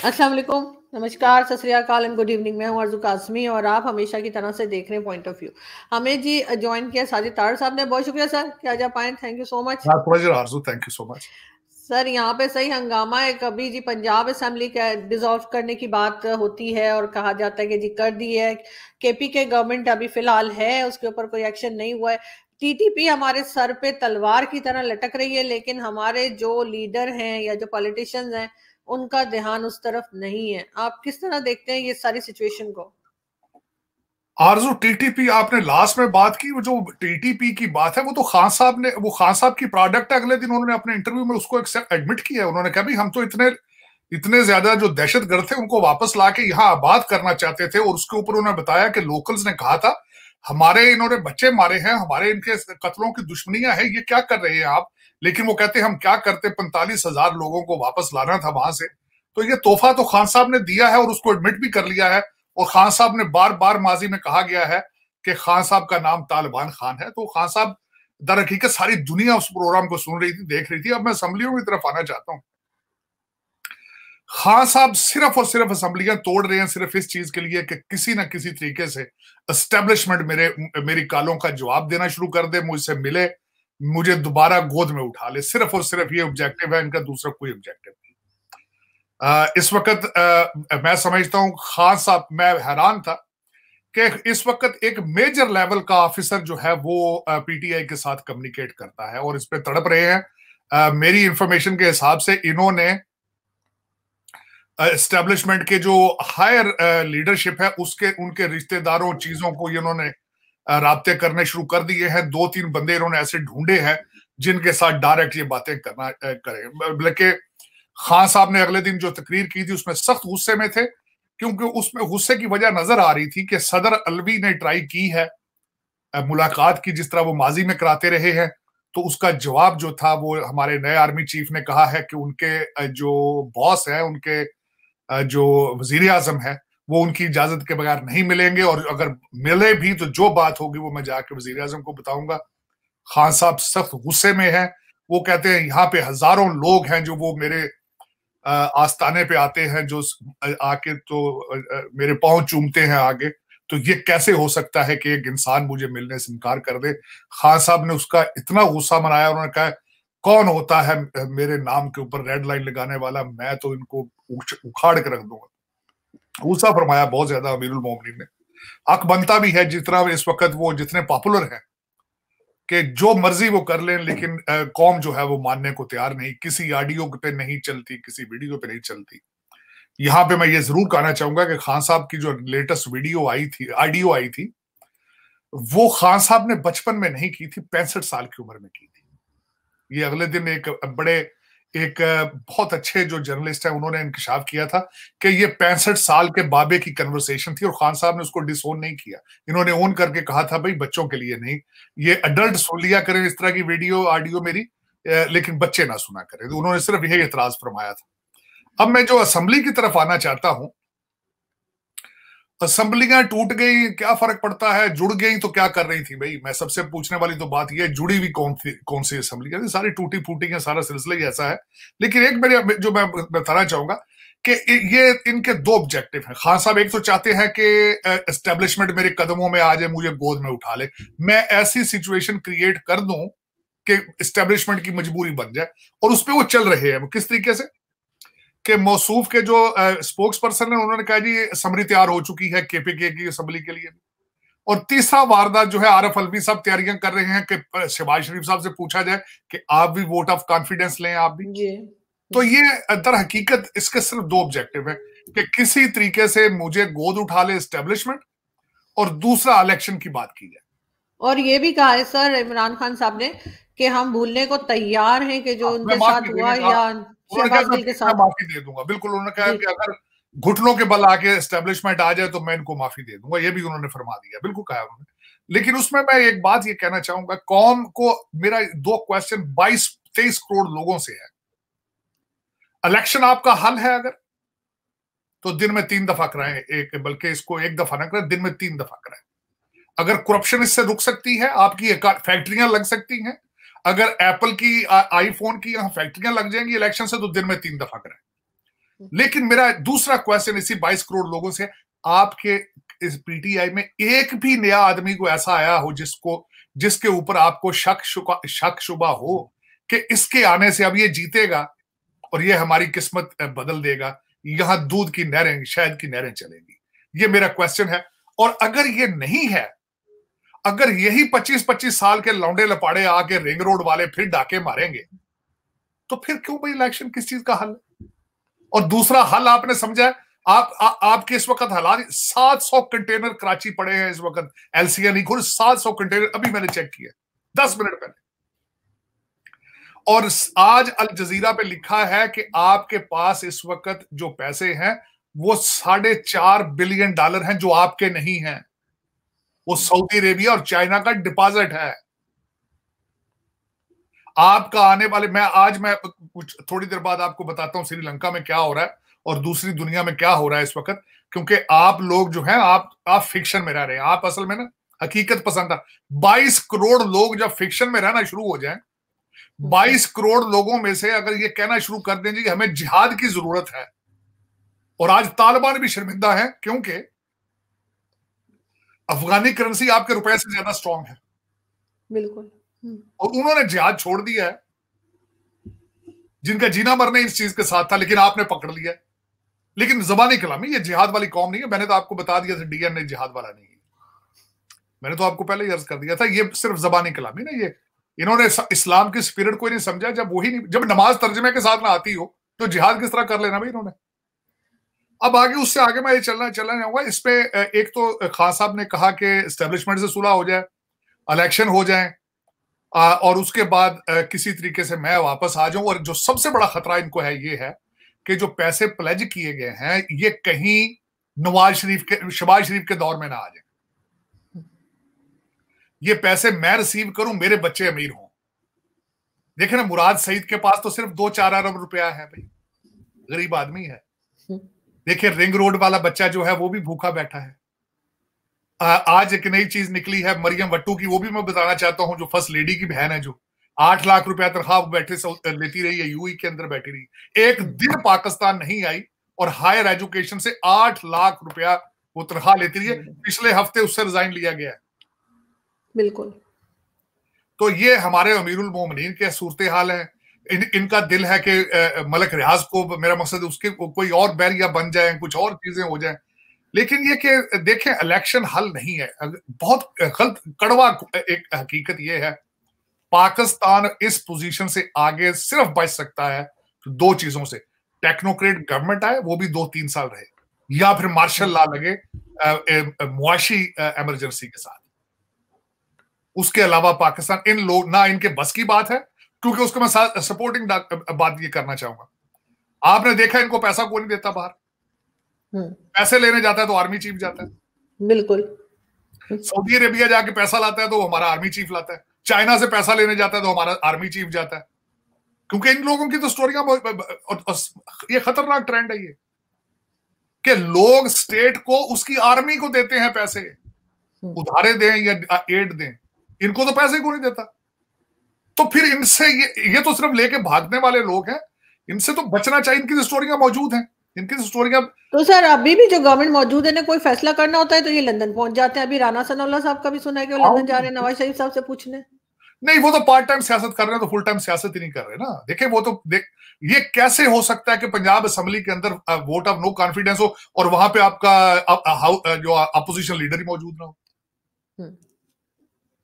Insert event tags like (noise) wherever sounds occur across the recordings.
अस्सलाम वालेकुम। नमस्कार सत एंड गुड इवनिंग। मैं हूँ अर्जु कासमी और आप हमेशा की तरह से देख रहे हैं पॉइंट ऑफ़ व्यू हमें जी ज्वाइन किया साजिद तार साहब ने। बहुत शुक्रिया सर क्या जा पाए? Thank you so much thank you so much sir यहाँ पे सही हंगामा है। कभी जी पंजाब असेंबली डिजोल्व करने की बात होती है और कहा जाता है कि जी कर दी है। केपी के गवर्नमेंट अभी फ़िलहाल है उसके ऊपर कोई एक्शन नहीं हुआ है। टीटीपी हमारे सर पे तलवार की तरह लटक रही है लेकिन हमारे जो लीडर हैं या जो पॉलिटिशियंस हैं उनका ध्यान उस तरफ़ नहीं है। आप किस तरह देखते हैं ये सारी सिचुएशन को? आरज़ू टीटीपी आपने लास्ट में बात की, वो जो टीटीपी की बात है, वो तो खान साहब ने, वो खान साहब की प्रोडक्ट है, अगले दिन उन्होंने अपने इंटरव्यू में उसको एडमिट किया उन्होंने कहा भी हम तो इतने इतने ज़्यादा जो दहशत गर्द थे, उनको वापस लाके यहाँ आबाद करना चाहते थे और उसके ऊपर उन्होंने बताया कि लोकल्स ने कहा था, हमारे इन्होंने बच्चे मारे हैं, हमारे इनके कत्लों की दुश्मनियाँ हैं, ये क्या कर रहे हैं आप? लेकिन वो कहते हम क्या करते पैंतालीस हज़ार लोगों को वापस लाना था वहाँ से। तो ये तोहफा तो खान साहब ने दिया है और उसको एडमिट भी कर लिया है और खान साहब ने बार बार माजी में कहा गया है कि खान साहब का नाम तालिबान खान है। तो खान साहब दर हकीकत सारी दुनिया उस प्रोग्राम को सुन रही थी, देख रही थी। अब मैं असम्बलियों की तरफ़ आना चाहता हूँ। खान साहब सिर्फ़ और सिर्फ़ असम्बलियाँ तोड़ रहे हैं सिर्फ़ इस चीज़ के लिए कि किसी ना किसी तरीके से एस्टेब्लिशमेंट मेरे, मेरी कालों का जवाब देना शुरू कर दे, मुझसे मिले। मुझे दोबारा गोद में उठा ले, सिर्फ़ और सिर्फ़ ये ऑब्जेक्टिव है, इनका दूसरा कोई ऑब्जेक्टिव नहीं। इस वक्त मैं समझता हूँ, खान साहब, मैं हैरान था कि इस वक्त एक मेजर लेवल का ऑफिसर जो है, वो पीटीआई के साथ कम्युनिकेट करता है और इस पे तड़प रहे हैं। मेरी इंफॉर्मेशन के हिसाब से इन्होंने एस्टेब्लिशमेंट के जो हायर लीडरशिप है, उसके, उनके रिश्तेदारों चीज़ों को इन्होंने रबते करने शुरू कर दिए हैं। दो तीन बंदे इन्होंने ऐसे ढूंढे हैं जिनके साथ डायरेक्ट ये बातें करना करें। बल्कि खान साहब ने अगले दिन जो तकरीर की थी, उसमें सख्त गुस्से में थे, क्योंकि उसमें गुस्से की वजह नज़र आ रही थी कि सदर अलवी ने ट्राई की है मुलाकात की जिस तरह वो माजी में कराते रहे हैं तो उसका जवाब जो था वो हमारे नए आर्मी चीफ ने कहा है कि उनके जो बॉस है, उनके जो वज़ीर आज़म है वो उनकी इजाज़त के बगैर नहीं मिलेंगे और अगर मिले भी तो जो बात होगी वो मैं जाके वज़ीर आज़म को बताऊँगा। खान साहब सख्त गुस्से में है। वो कहते हैं, यहाँ पे हज़ारों लोग हैं जो वो मेरे आस्थाने पे आते हैं, जो आके तो मेरे पाँव चूमते हैं आगे। तो ये कैसे हो सकता है कि एक इंसान मुझे मिलने से इनकार कर दे? खान साहब ने उसका इतना गुस्सा मनाया, उन्होंने कहा, कौन होता है मेरे नाम के ऊपर रेड लाइन लगाने वाला? मैं तो इनको उखाड़ के रख दूँगा। गुस्सा फरमाया, बहुत ज़्यादा अमीरुल मोमिन ने। हक बनता भी है जितना इस वक्त वो जितने पॉपुलर हैं कि जो मर्ज़ी वो कर लें, लेकिन कौम जो है वो मानने को तैयार नहीं। किसी ऑडियो पे नहीं चलती, किसी वीडियो पे नहीं चलती। यहाँ पे मैं ये ज़रूर कहना चाहूँगा कि खान साहब की जो लेटेस्ट वीडियो आई थी ऑडियो आई थी, वो खान साहब ने बचपन में नहीं की थी, पैंसठ साल की उम्र में की थी। ये अगले दिन एक बड़े एक बहुत अच्छे जो जर्नलिस्ट है, उन्होंने इंकशाफ किया था कि ये पैंसठ साल के बाबे की कन्वर्सेशन थी और खान साहब ने उसको डिसोन नहीं किया। इन्होंने ओन करके कहा था, भाई, बच्चों के लिए नहीं। ये अडल्ट सुन लिया करें इस तरह की वीडियो ऑडियो मेरी लेकिन बच्चे ना सुना करें। तो उन्होंने सिर्फ़ यही एतराज़ फरमाया था। अब मैं जो असम्बली की तरफ़ आना चाहता हूँ असम्बलियाँ टूट गई, क्या फ़र्क पड़ता है? जुड़ गई तो क्या कर रही थी? भाई, मैं सबसे पूछने वाली तो बात यह जुड़ी हुई कौन थी कौन सी असम्बली सारी टूटी फूटी है सारा सिलसिला ही ऐसा है। लेकिन एक मेरे जो मैं बताना चाहूँगा कि ये इनके दो ऑब्जेक्टिव हैं। खान साहब, एक तो चाहते हैं कि एस्टेब्लिशमेंट मेरे कदमों में आ जाए, मुझे गोद में उठा ले। मैं ऐसी सिचुएशन क्रिएट कर दूँ कि एस्टेब्लिशमेंट की मजबूरी बन जाए, और उस पर वो चल रहे हैं। किस तरीके से? कि मौसूफ के जो स्पोक्स पर्सन है उन्होंने कहा जी समरी तैयार हो चुकी है केपीके की असम्बली के लिए। और तीसरा वारदात जो है आरफ अलवी साहब तैयारियाँ कर रहे हैं कि शहबाज शरीफ साहब से पूछा जाए कि आप भी वोट ऑफ़ कॉन्फिडेंस लें आप भी। तो ये दर हकीकत इसके सिर्फ़ दो ऑब्जेक्टिव है कि किसी तरीके से मुझे गोद उठा ले स्टेब्लिशमेंट और दूसरा इलेक्शन की बात की जाए। और ये भी कहा है सर इमरान खान साहब ने कि हम भूलने को तैयार हैं कि जो हाँ, उनके साथ हुआ या माफ़ी दे दूँगा। बिल्कुल उन्होंने कहा कि अगर घुटनों के बल आके एस्टेब्लिशमेंट आ जाए तो मैं इनको माफ़ी दे दूँगा। ये भी उन्होंने फरमा दिया बिल्कुल कहा उन्होंने। लेकिन उसमें मैं एक बात ये कहना चाहूँगा कौम को मेरा दो क्वेश्चन बाईस तेईस करोड़ लोगों से है। इलेक्शन आपका हल है अगर तो दिन में तीन दफ़ा कराएँ एक बल्कि इसको एक दफ़ा ना करें दिन में तीन दफ़ा कराएँ। अगर करप्शन इससे रुक सकती है आपकी फैक्ट्रियाँ लग सकती हैं अगर एप्पल की आईफोन की यहाँ फैक्ट्रियाँ लग जाएँगी इलेक्शन से तो दिन में तीन दफ़ा करें। लेकिन मेरा दूसरा क्वेश्चन इसी 22 करोड़ लोगों से, आपके इस पीटीआई में एक भी नया आदमी को ऐसा आया हो जिसको, जिसके ऊपर आपको शक शक शुबा हो कि इसके आने से अब ये जीतेगा और ये हमारी किस्मत बदल देगा। यहाँ दूध की नहरें शायद की नहरें चलेंगी। ये मेरा क्वेश्चन है। और अगर ये नहीं है अगर यही 25-25 साल के लौंडे लपाड़े आके रिंग रोड वाले फिर डाके मारेंगे तो फिर क्यों भाई इलेक्शन किस चीज़ का हल और दूसरा हल आपने समझा है आप आ, आपके इस वक्त हालात सात सौ कंटेनर कराची पड़े हैं इस वक्त एलसीए खुल सात सौ कंटेनर अभी मैंने चेक किया दस मिनट पहले। और आज अल जजीरा पे लिखा है कि आपके पास इस वक्त जो पैसे हैं वो साढ़े चार बिलियन डॉलर हैं जो आपके नहीं हैं। वो सऊदी अरेबिया और चाइना का डिपॉजिट है। आपका आने वाले, मैं आज मैं कुछ थोड़ी देर बाद आपको बताता हूँ श्रीलंका में क्या हो रहा है और दूसरी दुनिया में क्या हो रहा है इस वक्त, क्योंकि आप लोग जो हैं, आप आप फिक्शन में रह रहे हैं। आप असल में ना हकीकत पसंद है बाईस करोड़ लोग जब फिक्शन में रहना शुरू हो जाए, बाईस करोड़ लोगों में से अगर ये कहना शुरू कर दें कि हमें जिहाद की ज़रूरत है। और आज तालिबान भी शर्मिंदा है, क्योंकि अफगानी करेंसी आपके रुपए से ज़्यादा स्ट्रांग है। बिल्कुल। हम्म। और उन्होंने जिहाद छोड़ दिया है। जिनका जीना मरना इस चीज़ के साथ था लेकिन आपने पकड़ लिया। लेकिन जबानी कलामी ये जिहाद वाली कौम नहीं है। मैंने तो आपको बता दिया था डीएनए जिहाद वाला नहीं है। मैंने तो आपको पहले ही अर्ज़ कर दिया था ये सिर्फ़ जबानी कलामी ना ये इन्होंने इस्लाम की स्पिरिट को नहीं समझा। जब वही नहीं जब नमाज़ तर्जमे के साथ ना आती हो तो जिहाद किस तरह कर लेना भाई इन्होंने? अब आगे, उससे आगे मैं ये चलना चलना चाहूँगा। इस पे एक तो खान साहब ने कहा कि स्टेब्लिशमेंट से सुलह हो जाए इलेक्शन हो जाए और उसके बाद किसी तरीके से मैं वापस आ जाऊँ। और जो सबसे बड़ा खतरा इनको है, ये है कि जो पैसे प्लेज किए गए हैं, ये कहीं नवाज़ शरीफ के, शबाज शरीफ के दौर में ना आ जाए। ये पैसे मैं रिसीव करूँ, मेरे बच्चे अमीर हों। देखे ना, मुराद सईद के पास तो सिर्फ़ दो चार अरब रुपया है भाई। गरीब आदमी है। देखिए रिंग रोड वाला बच्चा जो है वो भी भूखा बैठा है। आज एक नई चीज़ निकली है मरियम वट्टू की वो भी मैं बताना चाहता हूँ जो फ़र्स्ट लेडी की बहन है जो। आठ लाख रुपया तनख्वाह बैठे लेती रही है यूई के अंदर बैठी रही। एक दिन पाकिस्तान नहीं आई और हायर एजुकेशन से आठ लाख रुपया वो तनख्वाह लेती रही है। पिछले हफ़्ते उससे रिजाइन लिया गया है। बिल्कुल। तो ये हमारे अमीरुल मोमिन के सूरत हाल है। इन, इनका दिल है कि मलक रियाज को मेरा मकसद उसके को, कोई और बैरिया बन जाए कुछ और चीज़ें हो जाए। लेकिन ये कि देखें इलेक्शन हल नहीं है। बहुत गलत कड़वा एक हकीकत ये है पाकिस्तान इस पोजीशन से आगे सिर्फ़ बच सकता है दो चीज़ों से। टेक्नोक्रेट गवर्नमेंट आए वो भी दो तीन साल रहे। या फिर मार्शल ला लगे मुआशी एमरजेंसी के साथ। उसके अलावा पाकिस्तान इन लोग ना इनके बस की बात है क्योंकि उसको मैं सपोर्टिंग बात ये करना चाहूँगा। आपने देखा इनको पैसा कौन नहीं देता बाहर? हम्म। पैसे लेने जाता है तो आर्मी चीफ जाता है। बिल्कुल। सऊदी अरेबिया जाके पैसा लाता है तो हमारा आर्मी चीफ लाता है। चाइना से पैसा लेने जाता है तो हमारा आर्मी चीफ जाता है। क्योंकि इन लोगों की तो स्टोरियाँ ये खतरनाक ट्रेंड है ये। कि लोग स्टेट को उसकी आर्मी को देते हैं पैसे। हम्म। उधारे दें या एड दें। इनको तो पैसे को नहीं देता? तो फिर इनसे ये ये तो सिर्फ़ लेके भागने वाले लोग हैं। इनसे तो बचना चाहिए इनकी स्टोरियाँ मौजूद हैं। इनकी स्टोरियाँ तो सर अभी भी जो गवर्नमेंट मौजूद है ना कोई फैसला करना होता है तो ये लंदन पहुँच जाते हैं। अभी राना सनौल्ला साहब का भी सुना है कि वो लंदन जा रहे हैं नवाज़ शरीफ साहब से पूछने। नहीं वो तो पार्ट टाइम सियासत कर रहे हैं तो फुल टाइम सियासत ही नहीं कर रहे ना। देखिए वो तो देख ये कैसे हो सकता है कि पंजाब असेंबली के अंदर वोट ऑफ़ नो कॉन्फिडेंस हो और वहाँ पे आपका जो अपोजिशन लीडर ही मौजूद ना हो? हम्म।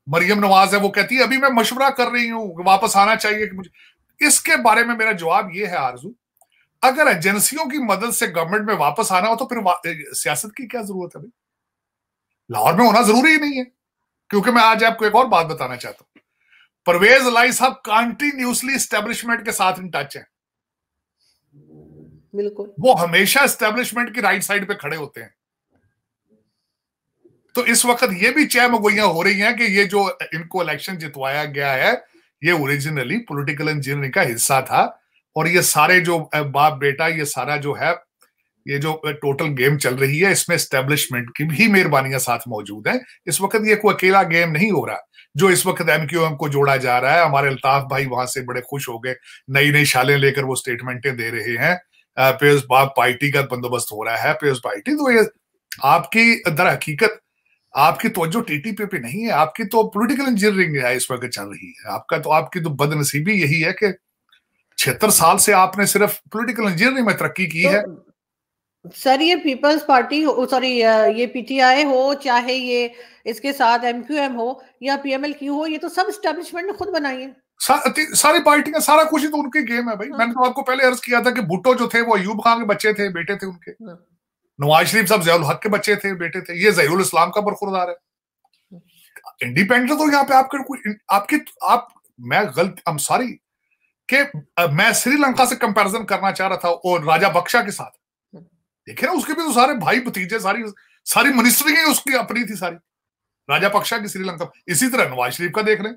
मरियम नवाज़ है वो कहती है अभी मैं मशवरा कर रही हूँ वापस आना चाहिए कि मुझे इसके बारे में मेरा जवाब ये है आरज़ू अगर एजेंसियों की मदद से गवर्नमेंट में वापस आना हो तो फिर सियासत की क्या ज़रूरत है भाई? लाहौर में होना ज़रूरी ही नहीं है क्योंकि मैं आज आपको एक और बात बताना चाहता हूँ। परवेज लाई साहब कंटिन्यूसली स्टैब्लिशमेंट के साथ इन टच है। बिल्कुल। वो हमेशा स्टैब्लिशमेंट की राइट साइड पे खड़े होते हैं। तो इस वक्त ये भी चय मगोइयाँ हो रही हैं कि ये जो इनको इलेक्शन जितवाया गया है, ये ओरिजिनली पॉलिटिकल इंजीनियरिंग का हिस्सा था और ये सारे जो बाप बेटा, ये सारा जो है, ये जो टोटल गेम चल रही है, इसमें स्टेब्लिशमेंट की भी मेहरबानियाँ साथ मौजूद है। इस वक्त ये कोई अकेला गेम नहीं हो रहा, जो इस वक्त एमक्यूएम को जोड़ा जा रहा है। हमारे अल्ताफ भाई वहाँ से बड़े खुश हो गए नई नई शालें लेकर वो स्टेटमेंटें दे रहे हैं। पेयर्स बाग पार्टी का बंदोबस्त हो रहा है, पेयर्स पार्टी तो ये आपकी दर हकीकत आपकी तवज्जो टीटीपी पे नहीं है आपकी तो पॉलिटिकल इंजीनियरिंग है इस वक्त चल रही है। आपका तो आपकी तो बदनसीबी यही है कि छिहत्तर साल से आपने सिर्फ़ पॉलिटिकल इंजीनियरिंग में तरक्की की तो, है। सर ये पीपल्स पार्टी सॉरी ये पीटीआई हो चाहे ये इसके साथ एमक्यूएम हो या पीएमएल हो ये तो सब स्टैब्लिशमेंट ने खुद बनाई है। सा, सारी पार्टियाँ सारा कुछ ही तो उनके गेम है भाई। हाँ। मैंने तो आपको पहले अर्ज़ किया था कि भुट्टो जो थे वो अयूब खान के बच्चे थे बेटे थे उनके। हाँ। नवाज़ शरीफ साहब जयाल हक के बच्चे थे, बेटे थे, ये जयूल इस्लाम का बरखुरदार है। इंडिपेंडेंट तो यहाँ पे आपके कोई, आपकी आप, मैं गलत हम सॉरी कि मैं श्रीलंका से कंपैरिजन करना चाह रहा था और राजा बख्शा के साथ। देखे ना, उसके भी तो सारे भाई भतीजे, सारी सारी मिनिस्ट्री उसकी, अपनी थी सारी। राजा पक्षा की श्रीलंका। इसी तरह नवाज़ शरीफ का देख लें।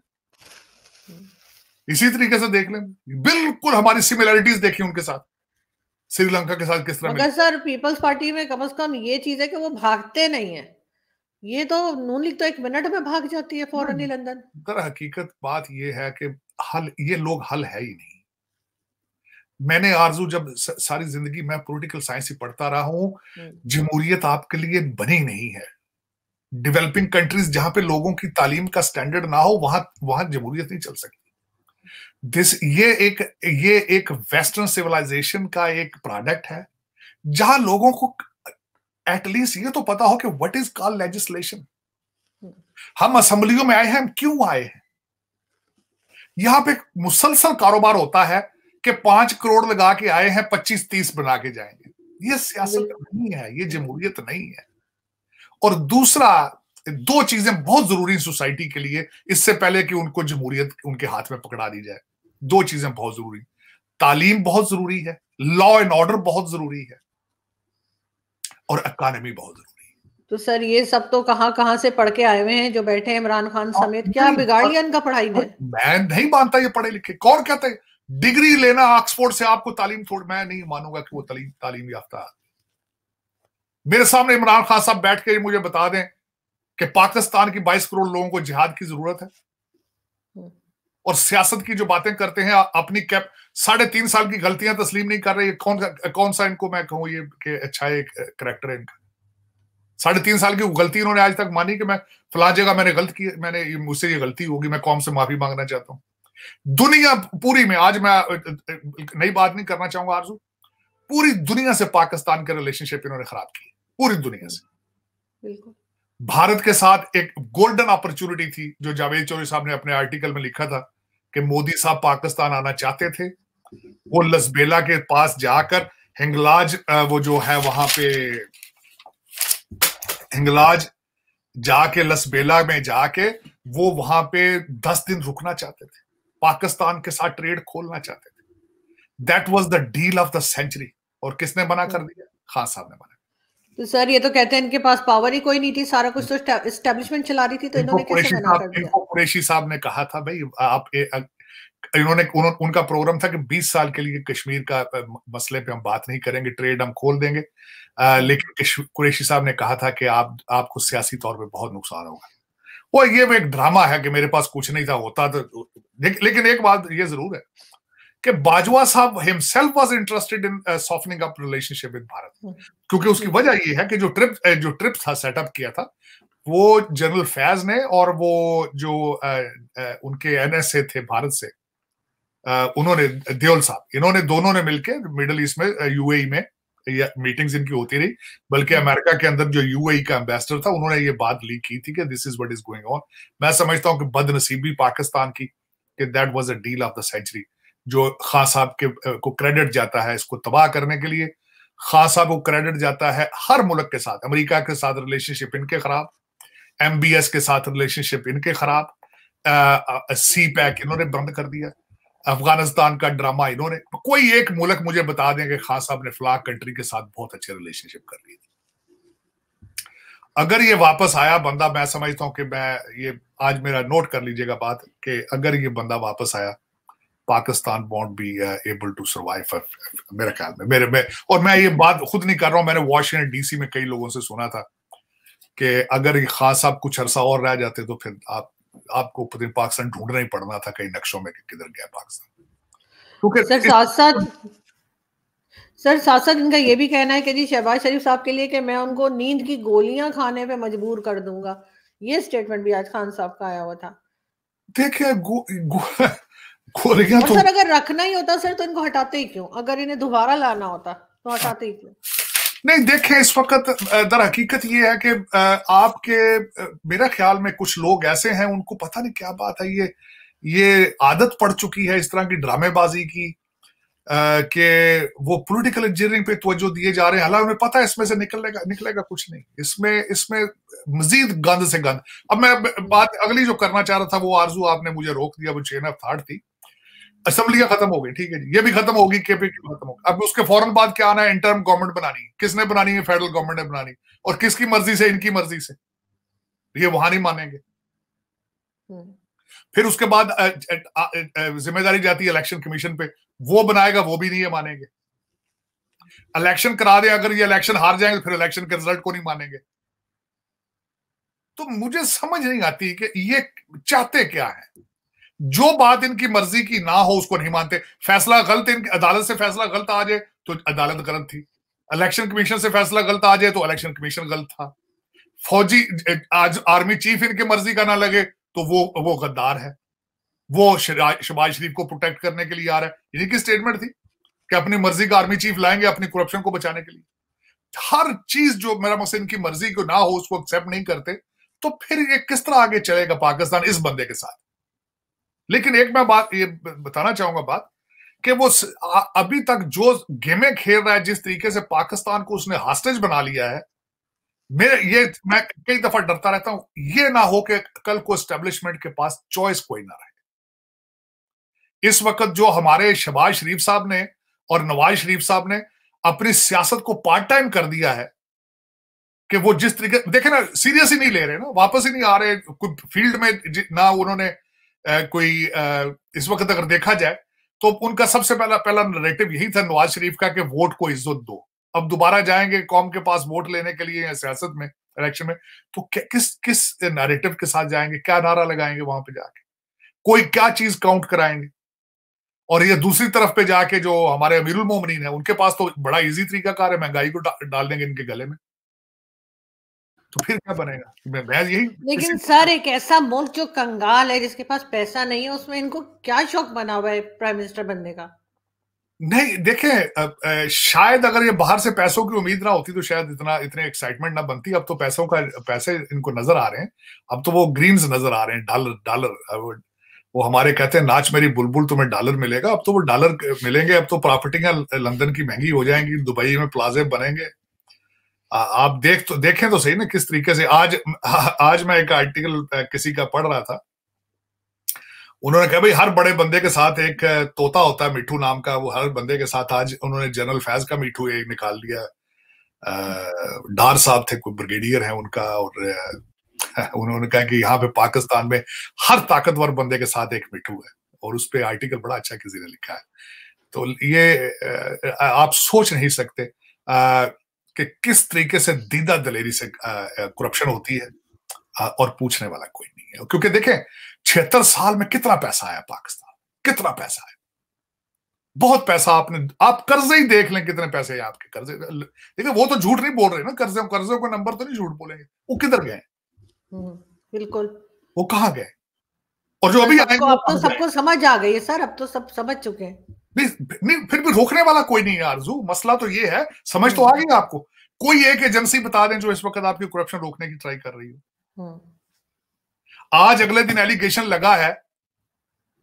इसी तरीके से देख लें। बिल्कुल हमारी सिमिलरिटीज देखी उनके साथ। श्रीलंका के साथ किस तरह मगर सर पीपल्स पार्टी में कम से कम ये चीज़ है कि वो भागते नहीं है। ये तो नून लीग तो एक मिनट में भाग जाती है फ़ौरन ही लंदन दर हकीकत बात ये है कि हल ये लोग हल है ही नहीं। मैंने आरज़ू जब सारी ज़िंदगी मैं पॉलिटिकल साइंस ही पढ़ता रहा हूँ हम्म। जमहूरियत आपके लिए बनी नहीं है। डेवलपिंग कंट्रीज़ जहाँ पे लोगों की तालीम का स्टैंडर्ड ना हो वहाँ वहाँ जमहूरियत नहीं चल सकती। दिस ये एक ये एक वेस्टर्न सिविलाइजेशन का एक प्रोडक्ट है जहाँ लोगों को एटलीस्ट ये तो पता हो कि व्हाट इज़ कॉल लेजिस्लेशन हम असेंबलियों में आए हैं हम क्यों आए हैं? यहाँ पे मुसलसल कारोबार होता है कि पाँच करोड़ लगा के आए हैं पच्चीस तीस बना के जाएँगे। ये सियासत नहीं है ये जमहूरियत नहीं है। और दूसरा दो चीज़ें बहुत ज़रूरी सोसाइटी के लिए इससे पहले कि उनको जमहूरियत उनके हाथ में पकड़ा दी जाए। दो चीज़ें बहुत ज़रूरी तालीम बहुत ज़रूरी है लॉ एंड ऑर्डर बहुत ज़रूरी है और अकानमी बहुत ज़रूरी तो सर ये सब तो कहाँ कहाँ से पढ़ के आए हुए हैं जो बैठे हैं इमरान खान समेत? क्या बिगाड़ लिया इनका पढ़ाई में? मैं नहीं मानता ये पढ़े लिखे। कौन कहते हैं? डिग्री लेना ऑक्सफोर्ड से आपको तालीम थोड़ी मैं नहीं मानूँगा कि वो तालीम तालीम याफ्ता मेरे सामने इमरान खान साहब बैठ के मुझे बता दें कि पाकिस्तान की 22 करोड़ लोगों को जिहाद की ज़रूरत है। और सियासत की जो बातें करते हैं अपनी कैप, साढ़े तीन साल की गलतियाँ तस्लीम नहीं कर रहे कौन कौन सा इनको मैं कहूँ, ये कि अच्छा एक करेक्टर है इनका। साढ़े तीन साल की गलती इन्होंने आज तक मानी कि मैं फला जगह मैंने गलत की, मैंने मुझसे ये गलती होगी, मैं कौम से माफ़ी मांगना चाहता हूँ। दुनिया पूरी में, आज मैं नई बात नहीं करना चाहूँगा, आरज़ू। पूरी दुनिया से पाकिस्तान के रिलेशनशिप इन्होंने खराब की पूरी दुनिया से। बिल्कुल। भारत के साथ एक गोल्डन अपॉर्चुनिटी थी जो जावेद चौधरी साहब ने अपने आर्टिकल में लिखा था कि मोदी साहब पाकिस्तान आना चाहते थे। वो लसबेला के पास जाकर हिंगलाज वो जो है वहाँ पे हिंगलाज जाके लसबेला में जाके वो वहाँ पे दस दिन रुकना चाहते थे। पाकिस्तान के साथ ट्रेड खोलना चाहते थे। That was the deal of the century और किसने मना कर दिया? खान साहब ने मना तो सर ये तो कहते हैं इनके पास पावर ही कोई नहीं थी सारा कुछ तो एस्टेब्लिशमें चला रही थी तो इन्होंने कैसे मना कर दिया? कुरैशी साहब ने कहा था भाई आप ए, इन्होंने उन, उनका प्रोग्राम था कि 20 साल के लिए कश्मीर का मसले पे हम बात नहीं करेंगे ट्रेड हम खोल देंगे। आ, लेकिन कुरैशी साहब ने कहा था कि आप आपको सियासी तौर पे बहुत नुकसान होगा। वो ये एक ड्रामा है कि मेरे पास कुछ नहीं था होता तो लेकिन एक बात ये ज़रूर है कि बाजवा साहब himself was interested in softening up relationship with Bharat क्योंकि उसकी वजह ये है कि जो ट्रिप uh, जो ट्रिप था सेटअप किया था वो जनरल फैज ने और वो जो आ, uh, आ, uh, उनके एनएसए थे भारत से आ, उन्होंने देओल साहब इन्होंने दोनों ने मिलकर मिडल ईस्ट में यूएई में मीटिंग्स इनकी होती रही बल्कि अमेरिका के अंदर जो यूएई का एम्बेसडर था उन्होंने ये बात लीक की थी कि this is what is going on मैं समझता हूँ कि बदनसीबी पाकिस्तान की कि that was a deal of the century जो खान साहब के को क्रेडिट जाता है इसको तबाह करने के लिए खान साहब को क्रेडिट जाता है हर मुल्क के साथ, अमेरिका के साथ रिलेशनशिप इनके खराब एमबीएस के साथ रिलेशनशिप इनके खराब सी पैक इन्होंने बंद कर दिया, अफ़गानिस्तान का ड्रामा इन्होंने, कोई एक मुल्क मुझे बता दें कि खान साहब ने फ्लाक कंट्री के साथ बहुत अच्छे रिलेशनशिप कर ली थी। अगर ये वापस आया बंदा, मैं समझता हूँ कि मैं ये, आज मेरा नोट कर लीजिएगा बात कि अगर ये बंदा वापस आया Pakistan won't be able to survive मेरे ख्याल में मेरे में और मैं ये बात खुद नहीं कर रहा हूँ मैंने वॉशिंगटन डीसी में कई लोगों से सुना था कि अगर ये खास साहब कुछ अरसा और रह जाते तो फिर आप आपको पाकिस्तान ढूंढना ही पड़ना था कई नक्शों में कि किधर गया पाकिस्तान। क्योंकि साथ साथ सर साथ साथ इनका ये भी कहना है कि जी शहबाज शरीफ साहब के लिए कि मैं उनको नींद की गोलियाँ खाने पे मजबूर कर दूँगा। ये स्टेटमेंट भी आज खान साहब का आया हुआ था। देखिए गो, गो, तो सर अगर रखना ही होता सर तो इनको हटाते ही क्यों? अगर इन्हें दोबारा लाना होता तो हटाते ही क्यों? नहीं देखें इस वक्त दर हकीकत ये है कि आपके मेरा ख्याल में कुछ लोग ऐसे हैं उनको पता नहीं क्या बात है ये ये आदत पड़ चुकी है इस तरह की ड्रामेबाजी की कि वो पॉलिटिकल इंजीनियरिंग पे तवज्जो दिए जा रहे हैं। हालाँकि उन्हें पता है इसमें से निकलेगा निकलेगा कुछ नहीं। इसमें इसमें मजीद गंद से गंद। अब मैं बात अगली जो करना चाह रहा था वो आरज़ू आपने मुझे रोक दिया वो चेन ऑफ़ थाट थी। असम्बलियाँ खत्म हो गई ठीक है जी। ये भी खत्म होगी के पी खत्म होगी। अब उसके फ़ौरन बाद क्या आना है? इंटर्म गवर्नमेंट बनानी किसने बनानी है? फेडरल गवर्नमेंट ने बनानी और किसकी मर्ज़ी से? इनकी मर्ज़ी से। ये वहाँ नहीं मानेंगे। हम्म। फिर उसके बाद ज़िम्मेदारी जाती है इलेक्शन कमीशन पे। वो बनाएगा वो भी नहीं है मानेंगे। इलेक्शन करा दे अगर ये इलेक्शन हार जाएँगे फिर इलेक्शन के रिज़ल्ट को नहीं मानेंगे। तो मुझे समझ नहीं आती कि ये चाहते क्या है? जो बात इनकी मर्ज़ी की ना हो, उसको नहीं मानते। फैसला गलत इनकी अदालत से फैसला गलत आ जाए तो अदालत गलत थी। इलेक्शन कमीशन से फैसला गलत आ जाए तो इलेक्शन कमीशन गलत था। फौजी, आज आर्मी चीफ इनके मर्ज़ी का ना लगे तो वो वो गद्दार है। वो शबाज शरीफ को प्रोटेक्ट करने के लिए आ रहा है। इनकी स्टेटमेंट थी कि अपनी मर्ज़ी का आर्मी चीफ लाएँगे अपनी करप्शन को बचाने के लिए। हर चीज़ जो मेरा मकसद इनकी मर्ज़ी को ना हो, उसको एक्सेप्ट नहीं करते तो फिर ये किस तरह आगे चलेगा पाकिस्तान इस बंदे के साथ? लेकिन एक मैं बात ये बताना चाहूँगा बात कि वो अभी तक जो गेमें खेल रहा है, जिस तरीके से पाकिस्तान को उसने हास्टेज बना लिया है, मेरे, ये मैं कई दफ़ा डरता रहता हूँ, ये ना हो कि कल को एस्टेब्लिशमेंट के पास चॉइस कोई ना रहे। इस वक्त जो हमारे शबाज शरीफ साहब ने और नवाज़ शरीफ साहब ने अपनी सियासत को पार्ट टाइम कर दिया है कि वो जिस तरीके, देखे ना सीरियस ही नहीं ले रहे ना, वापस ही नहीं आ रहे फ़ील्ड में ना उन्होंने कोई इस वक्त अगर देखा जाए तो उनका सबसे पहला पहला नरेटिव यही था नवाज़ शरीफ का कि वोट को इज़्ज़त दो। अब दोबारा जाएँगे कौम के पास वोट लेने के लिए सियासत में इलेक्शन में तो किस किस नैरेटिव के साथ जाएँगे, क्या नारा लगाएँगे वहाँ पे जाके? कोई क्या चीज़ काउंट कराएँगे? और ये दूसरी तरफ़ पे जाके जो हमारे अमीरुल मोमिन है, उनके पास तो बड़ा इजी तरीका कार है, महँगाई को डाल देंगे इनके गले में। तो फिर क्या बनेगा? मैं यही लेकिन सर एक ऐसा मुल्क जो कंगाल है जिसके पास पैसा नहीं है उसमें इनको क्या शौक बना हुआ है प्राइम मिनिस्टर बनने का? नहीं देखें शायद अगर ये बाहर से पैसों की उम्मीद ना होती तो शायद इतना इतने एक्साइटमेंट ना बनती। अब तो पैसों का पैसे इनको नज़र आ रहे हैं। अब तो वो ग्रीन्स नज़र आ रहे हैं डॉलर डॉलर वो हमारे कहते हैं नाच मेरी बुलबुल तुम्हें डॉलर मिलेगा। अब तो वो डॉलर मिलेंगे अब तो प्रॉपर्टियाँ लंदन की महँगी हो जाएँगी दुबई में प्लाजे बनेंगे। आप देख तो देखें तो सही ना किस तरीके से आज आज मैं एक आर्टिकल किसी का पढ़ रहा था। उन्होंने कहा, भाई, हर बड़े बंदे के साथ एक तोता होता है, मिठू नाम का, वो हर बंदे के साथ आज उन्होंने जनरल फैज का मिठू एक निकाल दिया डार साहब थे, कोई ब्रिगेडियर है उनका, और (laughs) उन्होंने कहा कि यहाँ पे पाकिस्तान में हर ताकतवर बंदे के साथ एक मिठू है, और उस पर आर्टिकल बड़ा अच्छा किसी ने लिखा है। तो ये आप सोच नहीं सकते। कि किस तरीके से दीदा दलेरी से करप्शन होती है और पूछने वाला कोई नहीं है। क्योंकि देखें छिहत्तर साल में कितना पैसा आया पाकिस्तान? कितना पैसा आया? बहुत पैसा आपने आप कर्जे ही देख लें कितने पैसे हैं आपके कर्जे। देखिए वो तो झूठ नहीं बोल रहे ना कर्जे कर्जों का नंबर तो नहीं झूठ बोलेंगे। वो किधर गए? हम्म, बिल्कुल। वो कहाँ गए? और जो अभी आएँगे अब तो सबको समझ आ गई है सर अब तो सब समझ चुके हैं। नहीं फिर भी रोकने वाला कोई नहीं है आरज़ू। मसला तो ये है समझ तो आ। गई आपको। कोई एक एजेंसी बता दें जो इस वक्त आपकी करप्शन रोकने की ट्राई कर रही हो। हम्म। आज अगले दिन एलिगेशन लगा है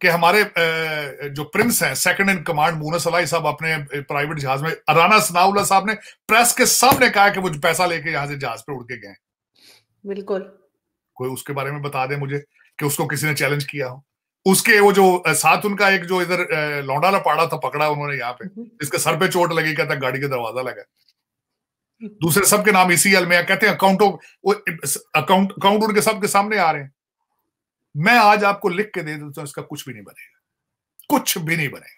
कि हमारे जो प्रिंस हैं सेकंड इन कमांड मूनस अलाई साहब अपने प्राइवेट जहाज़ में अराना सनाउल्ला साहब ने प्रेस के सामने कहा कि वो पैसा लेके यहाँ से जहाज़ पे उड़ के गए बिल्कुल। कोई उसके बारे में बता दे मुझे कि उसको किसी ने चैलेंज किया हो। उसके वो जो साथ उनका एक जो इधर लौंडा पाड़ा था पकड़ा उन्होंने यहाँ पे हम्म। जिसके सर पे चोट लगी कहता गाड़ी का दरवाज़ा लगा। हम्म। दूसरे सबके नाम इसी एल में कहते हैं अकाउंटों अकाउंट अकाउंट उनके सबके सामने आ रहे हैं। मैं आज आपको लिख के दे देता हूँ इसका कुछ भी नहीं बनेगा। कुछ भी नहीं बनेगा।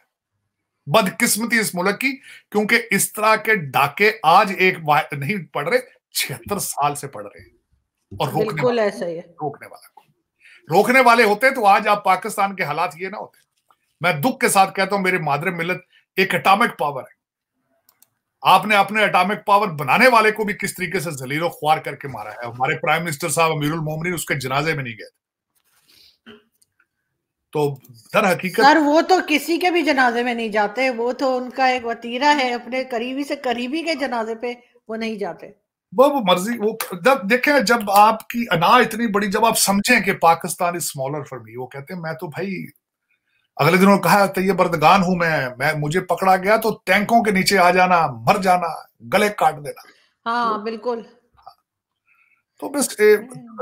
बदकिस्मती इस मुल्क की क्योंकि इस तरह के डाके आज एक नहीं पड़ रहे छिहत्तर साल से पड़ रहे हैं और रोकने वाला ऐसा ही है। रोकने वाला रोकने वाले होते तो आज आप पाकिस्तान के हालात ये ना होते। मैं दुख के साथ कहता हूँ, मेरी मादर मिलत एक एटॉमिक पावर है। आपने अपने एटॉमिक पावर बनाने वाले को भी किस तरीके से जलीलो ख्वार करके मारा है? हमारे प्राइम मिनिस्टर साहब, अमीरुल मोमिन उसके जनाजे में नहीं गए तो दर हकीकत सर, वो तो किसी के भी जनाजे में नहीं जाते, वो तो उनका एक वतीरा है, अपने करीबी से करीबी के जनाजे पे वो नहीं जाते। वो वो मर्ज़ी वो जब देखे जब आपकी अना इतनी बड़ी जब आप समझें कि Pakistan is smaller for me वो कहते हैं मैं तो भाई अगले दिनों कहा तैयब बर्दगान हूँ मैं मैं मुझे पकड़ा गया तो टैंकों के नीचे आ जाना मर जाना गले काट देना। हाँ तो, बिल्कुल। तो बस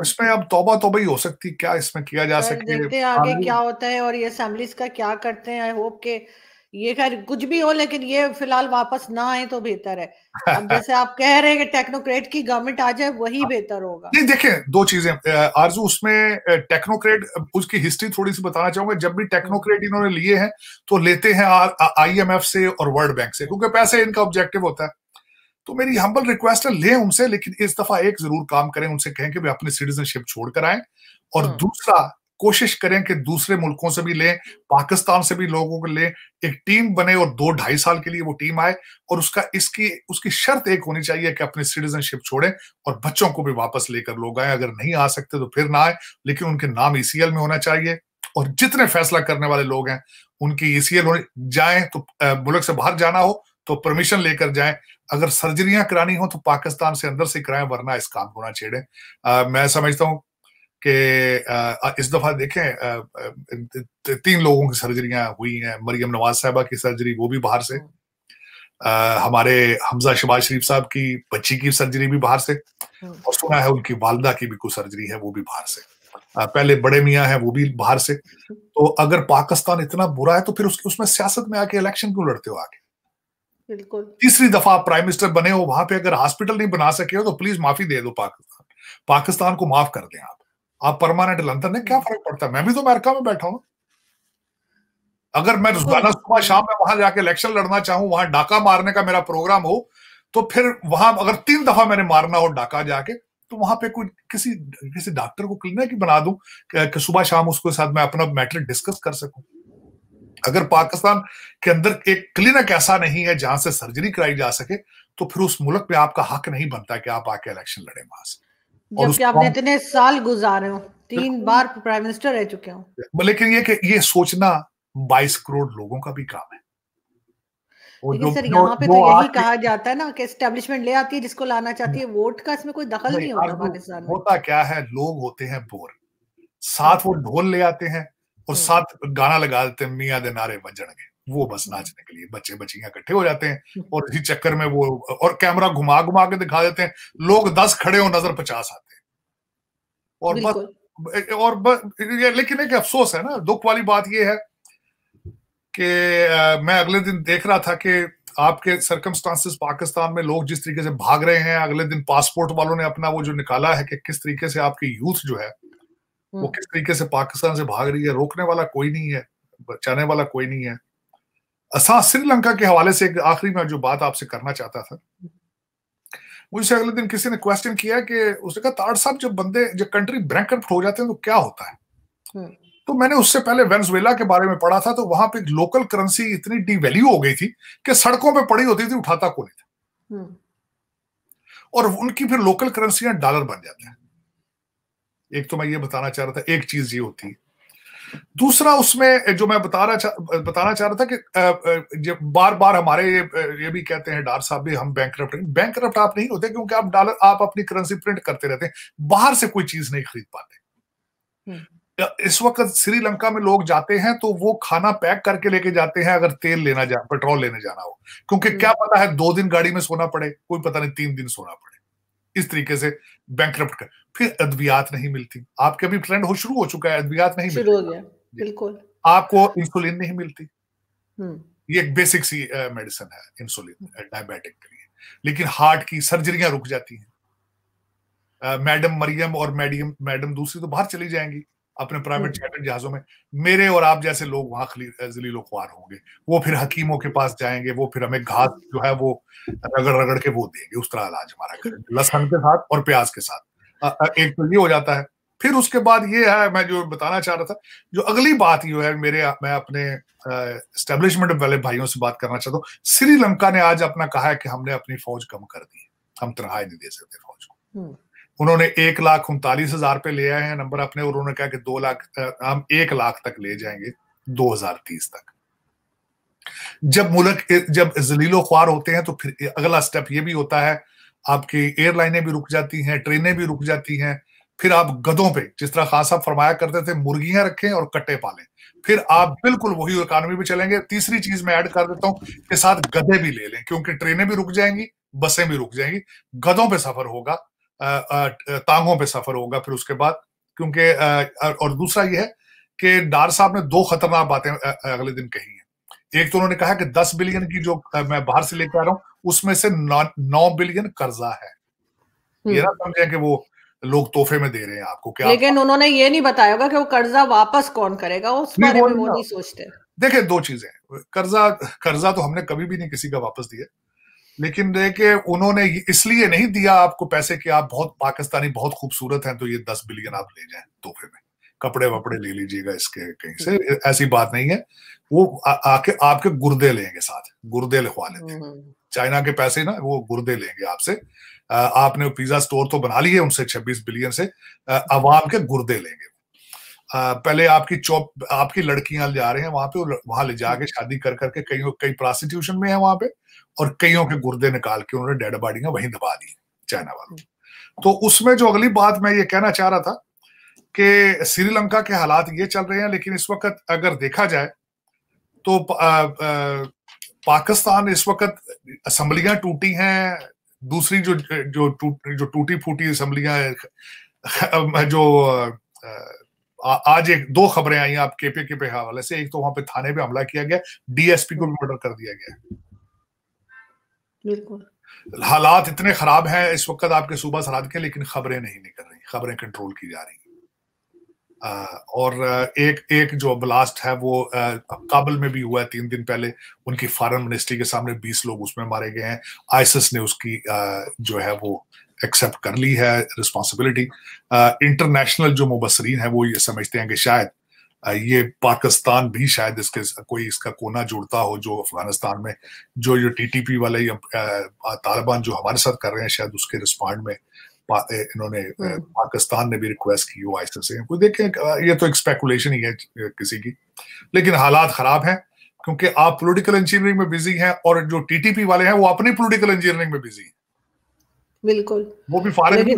इसमें अब तौबा तौबा ही हो सकती क्या इसमें किया जा सके देखते हैं आगे क्या होता है और ये असेंबलीज का क्या करते हैं आई होप के ये खैर कुछ भी हो लेकिन ये फ़िलहाल वापस ना आए तो बेहतर है। अब जैसे आप कह रहे हैं कि टेक्नोक्रेट की गवर्नमेंट आ जाए वही हाँ। बेहतर होगा। नहीं देखें दो चीज़ें आरज़ू उसमें टेक्नोक्रेट उसकी हिस्ट्री थोड़ी सी बताना चाहूँगा जब भी टेक्नोक्रेट इन्होंने लिए हैं तो लेते हैं आईएमएफ से और वर्ल्ड बैंक से क्योंकि पैसे इनका ऑब्जेक्टिव होता है। तो मेरी हम्बल रिक्वेस्ट है ले उनसे लेकिन इस दफ़ा एक ज़रूर काम करें उनसे कहें कि वे अपनी सिटीजनशिप छोड़कर आए। और हाँ। दूसरा कोशिश करें कि दूसरे मुल्कों से भी लें, पाकिस्तान से भी लोगों को लें। एक टीम बने और दो ढाई साल के लिए वो टीम आए और उसका इसकी, उसकी शर्त एक होनी चाहिए कि अपनी सिटीजनशिप छोड़ें और बच्चों को भी वापस लेकर लोग आए। अगर नहीं आ सकते तो फिर ना आए, लेकिन उनके नाम ईसीएल में होना चाहिए और जितने फैसला करने वाले लोग हैं, उनकी ईसीएल होने, जाए तो मुल्क से बाहर जाना हो तो परमिशन लेकर जाएँ। अगर सर्जरियाँ करानी हो तो पाकिस्तान से अंदर से कराएँ, वरना इस काम को ना छेड़े। मैं समझता हूँ कि इस दफ़ा देखें तीन लोगों की सर्जरियाँ हुई हैं मरियम नवाज़ साहबा की सर्जरी वो भी बाहर से। आ, हमारे हमजा शबाज शरीफ साहब की बच्ची की सर्जरी भी बाहर से और सुना है उनकी वालदा की भी कोई सर्जरी है वो भी बाहर से। पहले बड़े मियाँ हैं वो भी बाहर से। तो अगर पाकिस्तान इतना बुरा है तो फिर उसकी उसमें सियासत में आके इलेक्शन क्यों लड़ते हो आगे? बिल्कुल। तीसरी दफ़ा आप प्राइम मिनिस्टर बने हो वहाँ पे अगर हॉस्पिटल नहीं बना सके हो तो प्लीज़ माफ़ी दे दो पाकिस्तान। पाकिस्तान को माफ़ कर दें आप। आप परमानेंट लंदन है क्या फ़र्क पड़ता है? मैं भी तो अमेरिका में बैठा हूँ। अगर मैं रोज़ाना सुबह शाम में वहाँ जाके इलेक्शन लड़ना चाहूँ वहाँ डाका मारने का मेरा प्रोग्राम हो तो फिर वहाँ अगर तीन दफ़ा मैंने मारना हो डाका जाके तो वहाँ पे कोई किसी किसी डॉक्टर को क्लिनिक ही बना दूँ कि सुबह शाम उसके साथ मैं अपना मैटर डिस्कस कर सकूँ। अगर पाकिस्तान के अंदर एक क्लिनिक ऐसा नहीं है जहाँ से सर्जरी कराई जा सके तो फिर उस मुल्क में आपका हक नहीं बनता कि आप आके इलेक्शन लड़े वहाँ से। जबकि आपने इतने साल गुजारे हो तीन बार प्राइम मिनिस्टर रह चुके हो। लेकिन ये कि ये सोचना बाईस करोड़ लोगों का भी काम है। लेकिन सर यहाँ पे तो यही कहा जाता है ना कि एस्टेब्लिशमेंट ले आती है जिसको लाना चाहती है वोट का इसमें कोई दखल नहीं, नहीं होता पाकिस्तान में होता क्या है लोग होते हैं बोर। साथ वो ढोल ले आते हैं और हम्म। साथ गाना लगा देते हैं मियाँ दे नारे बजणगे वो बस नाचने के लिए बच्चे बच्चियाँ इकट्ठे हो जाते हैं और इसी चक्कर में वो और कैमरा घुमा घुमा के दिखा देते हैं। लोग दस खड़े हो नज़र पचास आते हैं। और बस और बस लेकिन एक अफसोस है ना दुख वाली बात ये है कि मैं अगले दिन देख रहा था कि आपके सरकमस्टांसिस पाकिस्तान में लोग जिस तरीके से भाग रहे हैं अगले दिन पासपोर्ट वालों ने अपना वो जो निकाला है कि किस तरीके से आपकी यूथ जो है वो हम्म। किस तरीके से पाकिस्तान से भाग रही है रोकने वाला कोई नहीं है बचाने वाला कोई नहीं है। श्रीलंका के हवाले से एक आखिरी में जो बात आपसे करना चाहता था मुझसे अगले दिन किसी ने क्वेश्चन किया कि उसने कहा ताड़ साहब जब बंदे जब कंट्री बैंक हो जाते हैं तो क्या होता है हम्म। तो मैंने उससे पहले वेनेजुएला के बारे में पढ़ा था तो वहाँ पे लोकल करेंसी इतनी डिवैल्यू हो गई थी कि सड़कों पे पड़ी होती थी उठाता को नहीं था हम्म। और उनकी फिर लोकल करेंसियाँ डॉलर बन जाते हैं एक तो मैं ये बताना चाह रहा था एक चीज़ ये होती है दूसरा उसमें जो मैं बताना रहा बताना चाह रहा था कि जब बार बार हमारे ये, ये भी कहते हैं डार साहब भी हम बैंक बैंक आप नहीं होते क्योंकि आप डॉलर आप अपनी करेंसी प्रिंट करते रहते हैं। बाहर से कोई चीज़ नहीं खरीद पाते। हम्म। इस वक्त श्रीलंका में लोग जाते हैं तो वो खाना पैक करके लेके जाते हैं अगर तेल लेना जा पेट्रोल लेने जाना हो। क्योंकि क्या हम्म। पता है दो दिन गाड़ी में सोना पड़े कोई पता नहीं तीन दिन सोना पड़े। इस तरीके से बैंक कर। फिर अद्वियात नहीं मिलती। आपके अभी ट्रेंड हो शुरू हो चुका है अद्वियात नहीं शुरू हो गया बिल्कुल। आपको इंसुलिन नहीं मिलती। हम्म। ये एक बेसिक सी मेडिसिन है इंसुलिन डायबिटिक के लिए। लेकिन हार्ट की सर्जरियाँ रुक जाती हैं। मैडम मरियम और मैडियम मैडम दूसरी तो बाहर चली जाएँगी। अपने प्राइवेट चार्टर जहाजों में। मेरे और आप जैसे लोग वहाँ जलीलो ख्वार होंगे। वो फिर हकीमों के पास जाएँगे वो फिर हमें घास जो है वो रगड़ रगड़ के वो देंगे। उस तरह इलाज हमारा (laughs) करेंगे। लसन के साथ और प्याज के साथ। एक तो ये हो जाता है। फिर उसके बाद ये है मैं जो बताना चाह रहा था जो अगली बात ये है मेरे मैं अपने स्टेब्लिशमेंट वाले भाइयों से बात करना चाहता हूँ। श्रीलंका ने आज अपना कहा है कि हमने अपनी फौज कम कर दी हम तनख्वाही नहीं दे सकते फौज को। हम्म। उन्होंने एक लाख उनतालीस हज़ार पे ले आए हैं नंबर अपने, और उन्होंने कहा कि दो लाख हम एक लाख तक ले जाएँगे, दो हज़ार तीस तक। जब मुल्क, जब जलीलो ख्वार होते हैं तो फिर अगला स्टेप ये भी होता है, आपकी एयरलाइनें भी रुक जाती हैं, ट्रेनें भी रुक जाती हैं, फिर आप गधों पे, जिस तरह खान साहब फरमाया करते थे, मुर्गियाँ रखें और कट्टे पालें। फिर आप बिल्कुल वही इकोनॉमी पे चलेंगे। तीसरी चीज़ मैं ऐड कर देता हूँ के साथ गधे भी ले लें, क्योंकि ट्रेनें भी रुक जाएँगी, बसें भी रुक जाएँगी, गधों पे सफ़र होगा तांगों पे सफ़र होगा फिर उसके बाद। क्योंकि और दूसरा यह है कि डार साहब ने दो खतरनाक बातें अगले दिन कही हैं। एक तो उन्होंने कहा कि दस बिलियन की जो मैं बाहर से लेकर आ रहा हूँ उसमें से नौ बिलियन कर्जा है। ये ना समझे कि वो लोग तोहफे में दे रहे हैं आपको क्या लेकिन आप... उन्होंने ये नहीं बताया होगा कि वो कर्जा वापस कौन करेगा उस बारे में वो नहीं सोचते। देखिए दो चीज़ें कर्जा कर्जा तो हमने कभी भी नहीं किसी का वापस दिया। लेकिन देखिए उन्होंने इसलिए नहीं दिया आपको पैसे कि आप बहुत पाकिस्तानी बहुत खूबसूरत हैं तो ये दस बिलियन आप ले जाए तोहफे में। कपड़े वपड़े ले लीजिएगा इसके कहीं से ऐसी बात नहीं है। वो आ, आके आपके गुर्दे लेंगे साथ गुर्दे लिखवा लेते हैं। हम्म। चाइना के पैसे ना वो गुर्दे लेंगे आपसे। आपने पिज्जा स्टोर तो बना लिए उनसे 26 बिलियन से अवाम के गुर्दे लेंगे। पहले आपकी चौप आपकी लड़कियाँ जा रहे हैं वहाँ पे वहाँ ले जाके शादी कर करके कई कई प्रोस्टिट्यूशन में है वहाँ पे। और कईयों के गुर्दे निकाल के उन्होंने डेड बॉडियाँ वहीं दबा दी चाइना वालों। तो उसमें जो अगली बात मैं ये कहना चाह रहा था कि श्रीलंका के हालात ये चल रहे हैं लेकिन इस वक्त अगर देखा जाए तो आ, आ, पाकिस्तान इस वक्त असम्बलियाँ टूटी हैं दूसरी जो जो टूट जो टूटी फूटी असम्बलियाँ जो आज एक दो खबरें आई आप केपी के पे हवाले से एक तो वहाँ पे थाने पे हमला किया गया डीएसपी को भी मर्डर कर दिया गया। बिल्कुल। हालात इतने खराब हैं इस वक्त आपके सूबा सरहद के, लेकिन खबरें नहीं निकल रही, खबरें कंट्रोल की जा रही और एक एक जो ब्लास्ट है वो काबुल में भी हुआ है, तीन दिन पहले उनकी फॉरेन मिनिस्ट्री के सामने बीस लोग उसमें मारे गए हैं। आईसिस ने उसकी जो है वो एक्सेप्ट कर ली है रिस्पॉन्सिबिलिटी इंटरनेशनल जो मुबसरीन है वो ये समझते हैं कि शायद ये पाकिस्तान भी शायद इसके कोई इसका कोना जुड़ता हो जो अफ़गानिस्तान में जो जो टीटीपी वाले तालिबान जो हमारे साथ कर रहे हैं शायद उसके रिस्पॉन्ड में इन्होंने हम्म। पाकिस्तान ने भी रिक्वेस्ट की हो आईसी से। कोई देखें ये तो एक स्पेकुलेशन ही है किसी की। लेकिन हालात खराब हैं क्योंकि आप पोलिटिकल इंजीनियरिंग में बिज़ी हैं और जो टीटीपी वाले हैं वो अपनी पोलिटिकल इंजीनियरिंग में बिज़ी हैं। बिल्कुल। वो भी फारिग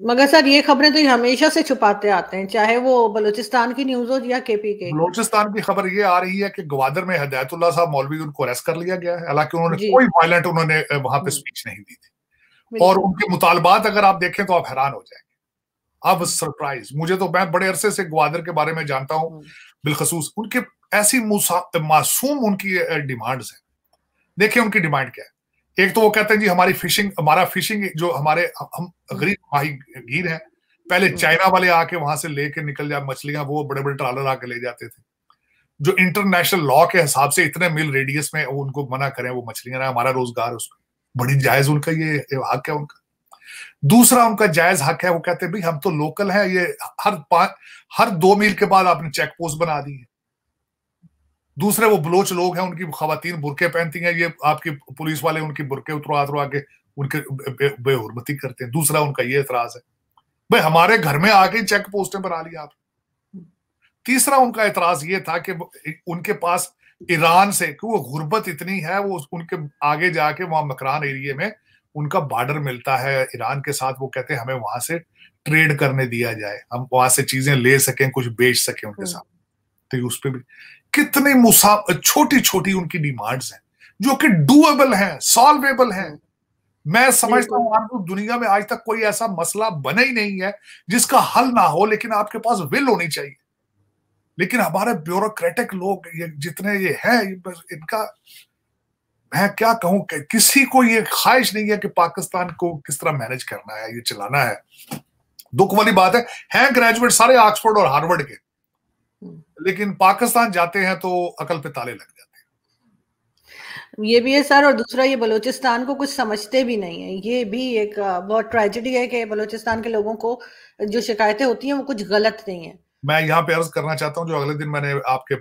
मगर सर ये खबरें तो हमेशा से छुपाते आते हैं चाहे वो बलूचिस्तान की न्यूज़ हो या केपी के। बलूचिस्तान की खबर ये आ रही है कि ग्वादर में हदायतुल्ला साहब मौलवी उनको अरेस्ट कर लिया गया है हालाँकि उन्होंने कोई वायलेंट उन्होंने वहाँ पे स्पीच हम्म। नहीं दी थी। और उनके मुतालबात अगर आप देखें तो आप हैरान हो जाएँगे। अब सरप्राइज़ मुझे तो मैं बड़े अरसे से ग्वादर के बारे में जानता हूँ हम्म। बिलखसूस उनके ऐसी मासूम उनकी डिमांड्स है। देखिए उनकी डिमांड क्या है। एक तो वो कहते हैं जी हमारी फिशिंग हमारा फिशिंग जो हमारे हम गरीब माही गिर हैं पहले हम्म। चाइना वाले आके वहाँ से लेके निकल जाए मछलियाँ वो बड़े बड़े ट्रालर आके ले जाते थे। जो इंटरनेशनल लॉ के हिसाब से इतने मिल रेडियस में उनको मना करें वो मछलियाँ ना हमारा रोज़गार उसमें बड़ी जायज़ उनका ये हक है उनका। दूसरा उनका जायज़ हक है वो कहते हैं भाई हम तो लोकल हैं ये हर पाँच हर दो मील के बाद आपने चेक पोस्ट बना दी है। दूसरे वो बलोच लोग हैं उनकी खातन बुरके पहनती हैं ये आपकी पुलिस वाले उनकी बुरके उतरवा उतरवा के उनके बेहरमती करते हैं। दूसरा उनका ये एतराज़ है। भाई हमारे घर में आके चेक पोस्टें बना ली आप। तीसरा उनका एतराज़ ये था कि उनके पास ईरान से वो गुर्बत इतनी है वो उनके आगे जाके वहाँ मकरान एरिए में उनका बॉर्डर मिलता है। ईरान के साथ वो कहते हैं हमें वहाँ से ट्रेड करने दिया जाए। हम वहाँ से चीज़ें ले सकें कुछ बेच सकें उनके हम्म। साथ। तो उस पर भी कितने मुसा छोटी छोटी उनकी डिमांड्स हैं, जो कि डूएबल हैं सॉल्वेबल हैं। मैं समझता हूँ दुनिया में आज तक कोई ऐसा मसला बना ही नहीं है, जिसका हल ना हो, लेकिन आपके पास विल होनी चाहिए। लेकिन हमारे ब्यूरोक्रेटिक लोग, ये जितने ये हैं इनका, मैं क्या कहूँ कि किसी को ये ख्वाहिश नहीं है कि पाकिस्तान को किस तरह मैनेज करना है, ये चलाना है। दुख वाली बात है, हैं ग्रेजुएट सारे ऑक्सफोर्ड और हार्वर्ड के। लेकिन पाकिस्तान जाते हैं तो अकल पे ताले लग जाते हैं। ये भी है सर और दूसरा ये बलूचिस्तान को कुछ समझते भी नहीं है। ये भी एक बहुत ट्रेजिडी है कि बलूचिस्तान के लोगों को जो शिकायतें होती हैं वो कुछ गलत नहीं है। मैं यहाँ पे अर्ज़ करना चाहता हूँ जो अगले दिन मैंने आपके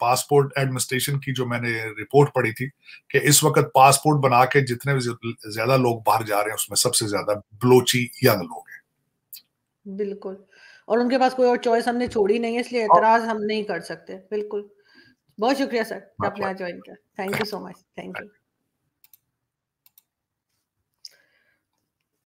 पासपोर्ट एडमिनिस्ट्रेशन की जो मैंने रिपोर्ट पढ़ी थी कि इस वक्त पासपोर्ट बना के जितने ज़्यादा लोग बाहर जा रहे हैं उसमें सबसे ज़्यादा बलोची यंग लोग हैं। बिल्कुल। और उनके पास कोई और चॉइस हमने छोड़ी नहीं है इसलिए एतराज़ हम नहीं कर सकते। बिल्कुल। बहुत शुक्रिया सर आपने आज ज्वाइन किया। Thank you so much thank you